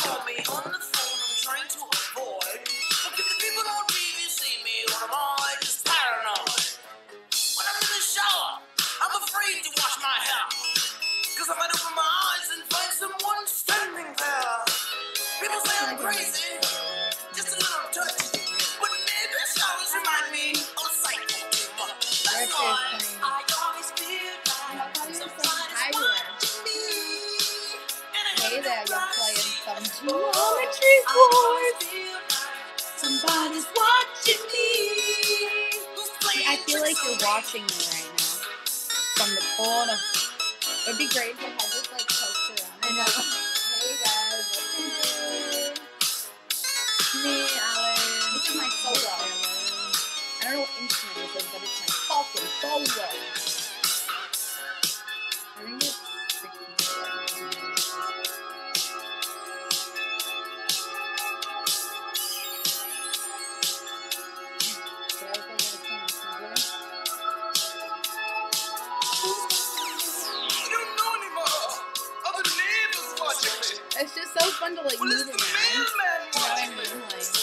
call me on the phone, I'm trying to avoid. The people on TV see me, am I? Just paranoid. When I'm in the shower, I'm afraid to wash my hair. Cause I might open my eyes and find someone standing there. People say I'm crazy, just a little touch. But maybe remind me of a Hey there, young player rush. I geometry always feel like Somebody's watching me. See, I feel like you're watching me right now from the corner. It'd be great if I had this like poster on. I know. Hey guys, welcome me, Alan. This is my solo. I don't know what instrument this is, but it's my fucking solo. It's just so fun to like Well, move it's the around. mailman You know what I mean?